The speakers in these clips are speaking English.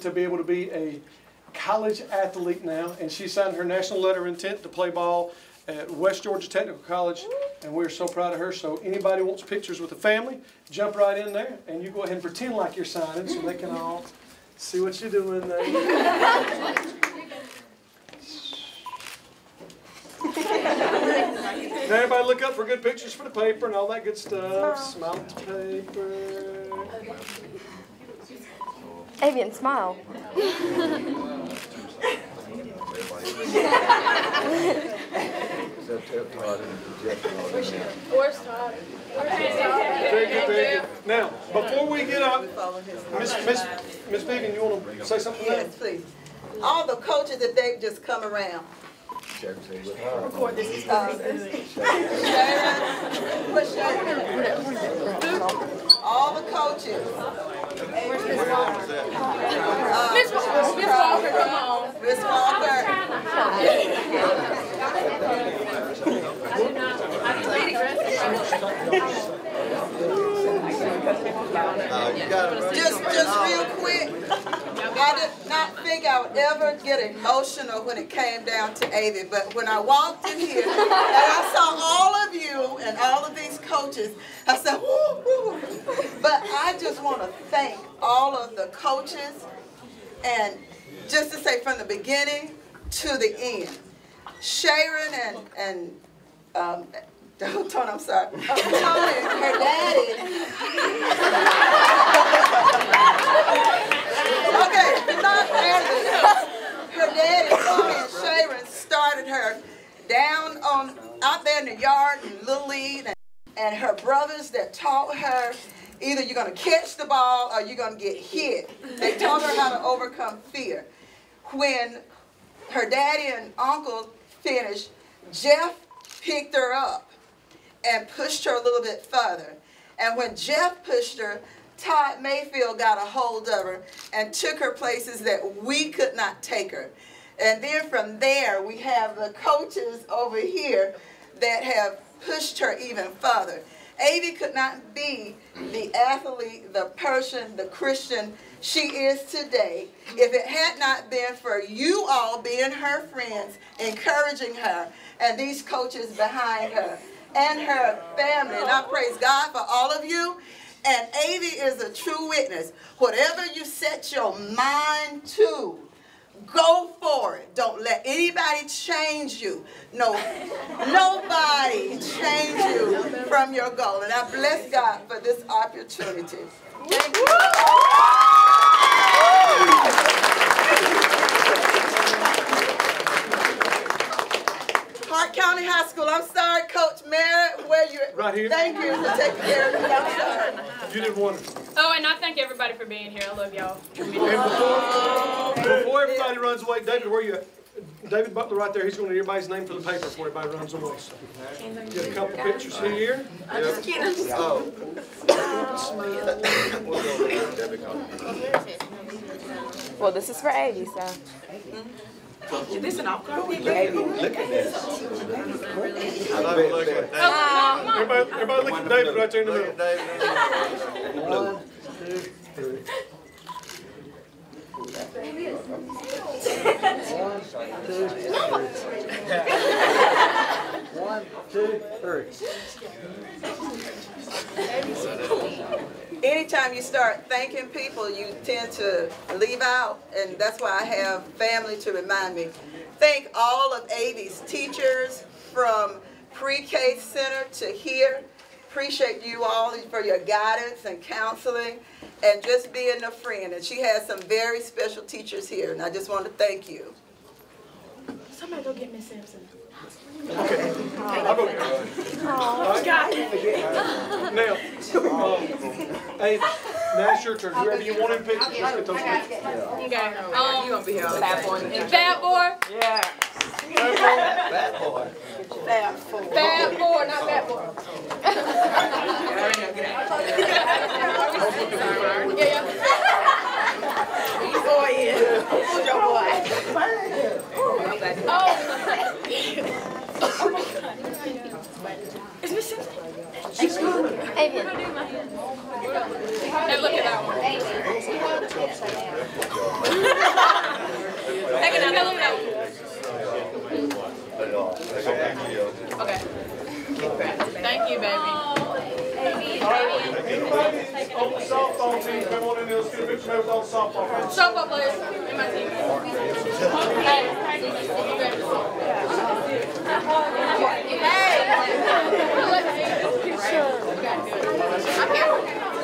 to be able to be a college athlete now, and she signed her national letter of intent to play ball at West Georgia Technical College, and we're so proud of her. So anybody wants pictures with the family, jump right in there, and you go ahead and pretend like you're signing so they can all see what you're doing there. Now everybody look up for good pictures for the paper and all that good stuff. Smile at the paper. Avian, smile. Very good, very good. Now, before we get up, Miss Miss Miss Vivian, you want to say something? now? Yes, please. All the coaches, that they've just come around. Uh, Sharon, push All the coaches. Miss Walker, Miss Walker, come on. Miss Walker. Just, just real quick, I did not think I would ever get emotional when it came down to Avy, but when I walked in here and I saw all of you and all of these coaches, I said, woo, woo. But I just want to thank all of the coaches and just to say from the beginning to the end, Sharon and, and um, Tony, I'm sorry, Tony, her daddy, Okay, not. Her daddy, Tony and Sharon, started her down on out there in the yard in Little League, and, and her brothers that taught her either you're gonna catch the ball or you're gonna get hit. They taught her how to overcome fear. When her daddy and uncle finished, Jeff picked her up and pushed her a little bit further. And when Jeff pushed her, Todd Mayfield got a hold of her and took her places that we could not take her. And then from there, we have the coaches over here that have pushed her even further. Avy could not be the athlete, the person, the Christian she is today if it had not been for you all being her friends, encouraging her, and these coaches behind her and her family. And I praise God for all of you. And Avy is a true witness. Whatever you set your mind to, go for it. Don't let anybody change you. No, nobody change you from your goal. And I bless God for this opportunity. Thank you. Hart County High School. I'm sorry, Coach Merritt, where you Right here. Thank you for taking care of me. I'm sorry. You did one. Oh, and I thank everybody for being here. I love y'all. And before, before everybody runs away, David, where you at? David Butler right there, he's gonna need everybody's name for the paper before everybody runs away. So, Get a couple pictures here. Here. Oh. Well, this is for Avy, so. Everybody, everybody look at David right there in the middle. One, two, three. Anytime you start thanking people, you tend to leave out, and that's why I have family to remind me. Thank all of Avy's teachers from pre-K center to here. Appreciate you all for your guidance and counseling and just being a friend. And she has some very special teachers here, and I just want to thank you. Somebody go get Miss Simpson. I'll go. Now, um, hey, now it's your turn. Whoever you want in pictures, let's get those pictures. Okay. Um, you gonna be here. Fat boy. Fat boy. Yeah. Bad boy. Fat boy, not fat boy. yeah, yeah. Oh. Is Miss Simpson? Avian. Hey, look at that one. Okay, look at that. Okay. Thank you, baby. On the softball team, come on in, let's get a picture with all the softball players. In my team.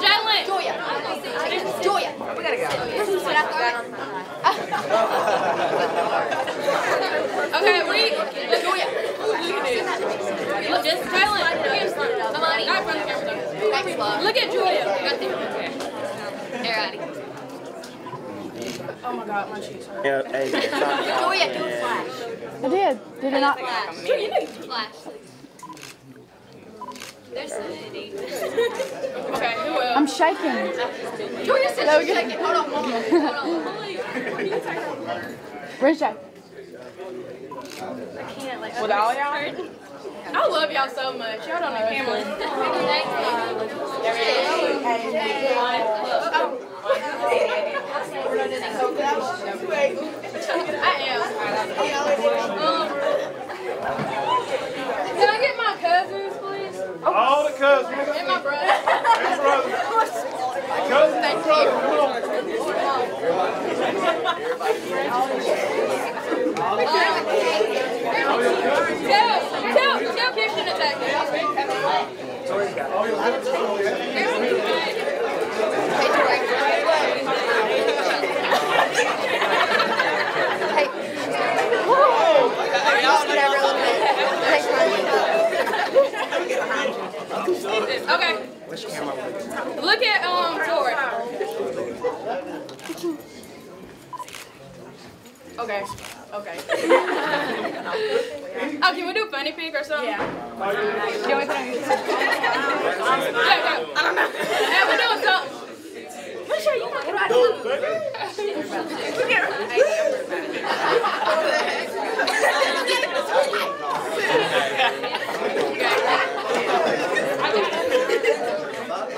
Jalen. Julia. Julia. We gotta go. What I. Okay, we. Look, Julia. Look, Jalen. Come on, not in front of the camera. Thanks, love. Look at Julia. Here, Addie. Oh my God, my cheeks hurt. Yeah, hey, it's not- oh, Julia, do a flash. I did. Did it not? Flash. Flash. There's Sandy. Okay, who else? I'm shaking. Julia said she's shaking. Hold on, hold on. Hold on. Where's Jack? I can't, like, With all y'all? I love y'all so much. Y'all don't know camera. I am. Um, Can I get my cousins, please? All the cousins, And my brother. and brothers. Cousins and brothers, come on. Tell, tell, tell Kirsten to take me. Hey. Okay. Look at um Tori. Okay. Okay. oh, can we do funny pig or something? Yeah. Yeah, yeah. I don't know. Yeah, we're doing something. Pretty sure you know what I do.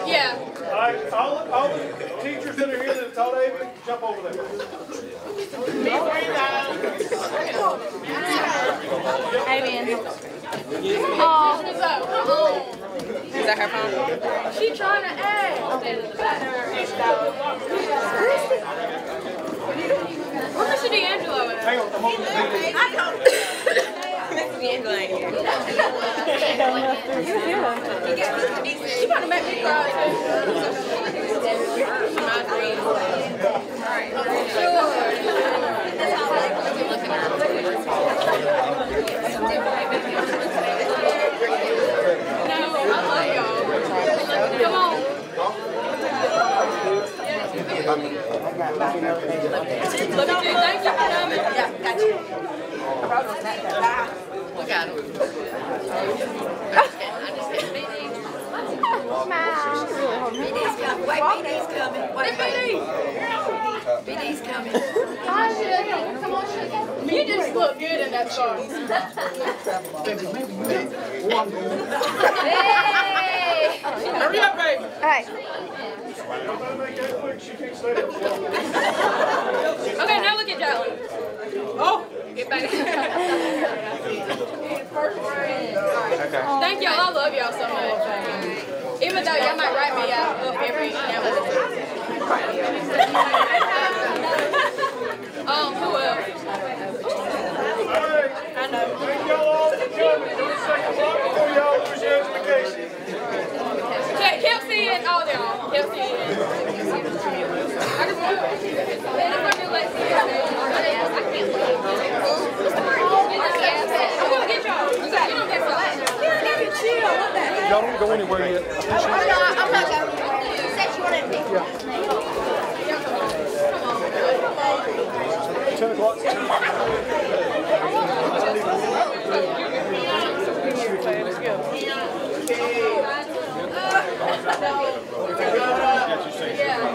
Yeah. All right, all, all the teachers that are here that taught Ava, jump over there. What's up? Come on. Is that her phone? She trying to act. Where's Mr. D'Angelo at? Hang on, I'm over She about to make me cry too. My dream. No, I love y'all. Come on. Look at you. Thank you for coming. Yeah, got you. At him. BD's coming. Wait, BD's coming. Wait, wait. BD's coming. You just look good in that song. Hey! Hurry up, baby. Hey. Don't make that quick, she can't stay there. Okay, now look at Jalen. Oh, get back. Thank y'all. I love y'all so much. Though y'all might write me every now and then. Um, who else? I know. Thank y'all all for coming. Give us a block before y'all lose your education. Kelsey and all y'all. Kelsey and. I just want to. And I'm going to let you. I'm going to get y'all. You don't get so. Y'all don't go anywhere yet. I'm not, I'm not going anywhere. You said you wanted to be. Ten o'clock. Yeah.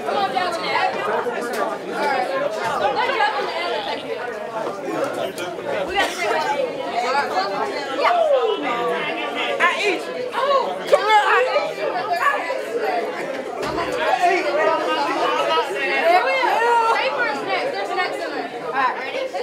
Come on